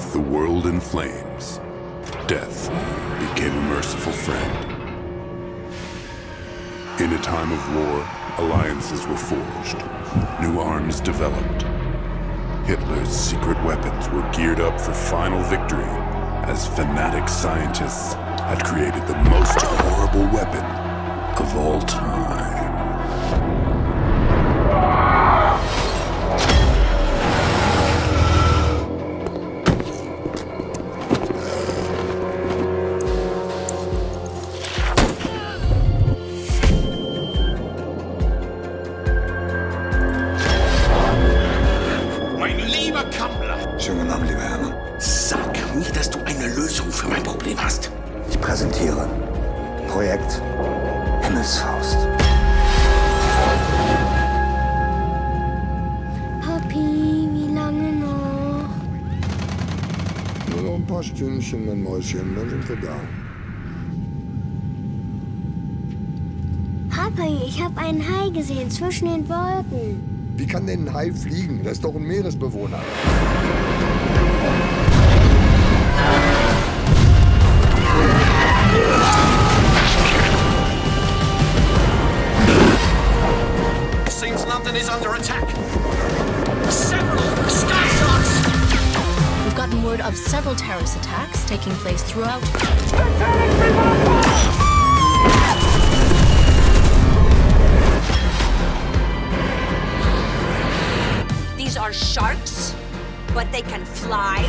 With the world in flames, death became a merciful friend. In a time of war, alliances were forged, new arms developed. Hitler's secret weapons were geared up for final victory as fanatic scientists had created the most horrible weapon of all time. Eine Lösung für mein Problem hast. Ich präsentiere Projekt Himmelsfaust. Papi, wie lange noch? Nur noch ein paar Stündchen, mein Mäuschen, dann sind wir da. Papi, ich habe einen Hai gesehen zwischen den Wolken. Wie kann denn ein Hai fliegen? Das ist doch ein Meeresbewohner. Under attack. Several sky sharks! We've gotten word of several terrorist attacks taking place throughout. These are sharks, but they can fly.